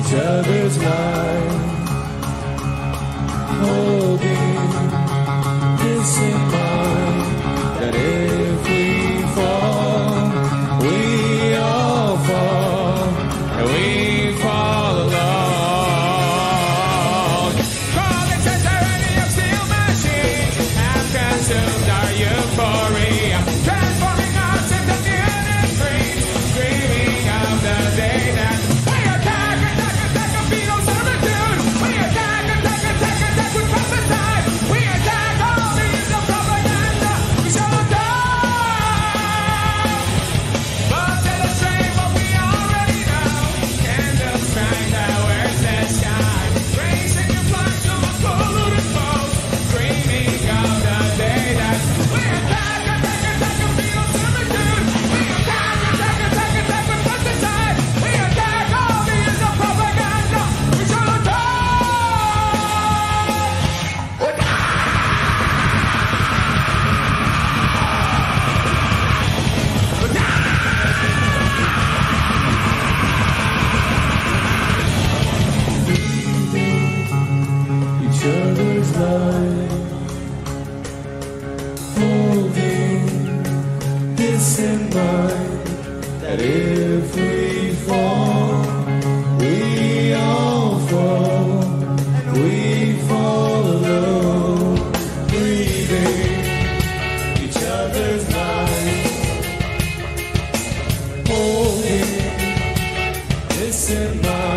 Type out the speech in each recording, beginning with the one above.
each other's lives. Oh. holding this in mind that if we fall, we all fall, we fall alone, breathing each other's holding this in mind.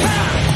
Ha!